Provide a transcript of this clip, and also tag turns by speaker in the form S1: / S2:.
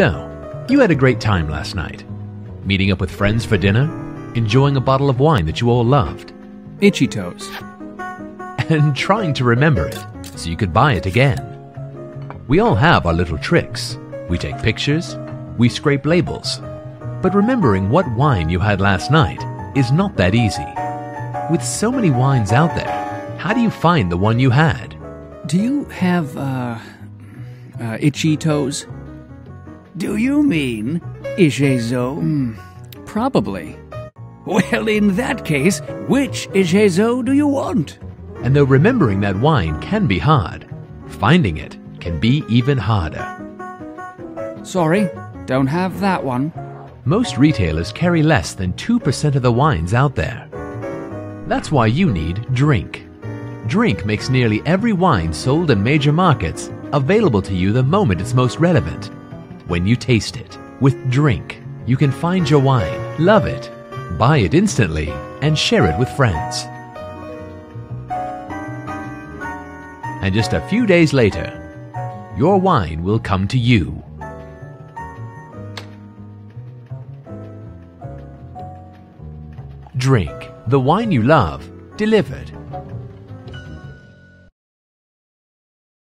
S1: So, you had a great time last night. Meeting up with friends for dinner, enjoying a bottle of wine that you all loved,
S2: Itchy toes.
S1: and trying to remember it so you could buy it again. We all have our little tricks. We take pictures, we scrape labels. But remembering what wine you had last night is not that easy. With so many wines out there, how do you find the one you had?
S2: Do you have, uh, uh itchy toes?
S3: Do you mean Echezeaux?
S2: Hmm, probably.
S3: Well, in that case, which Echezeaux do you want?
S1: And though remembering that wine can be hard, finding it can be even harder.
S2: Sorry, don't have that one.
S1: Most retailers carry less than 2% of the wines out there. That's why you need Drync. Drync makes nearly every wine sold in major markets available to you the moment it's most relevant. When you taste it. With Drync, you can find your wine, love it, buy it instantly, and share it with friends. And just a few days later, your wine will come to you. Drink the wine you love, delivered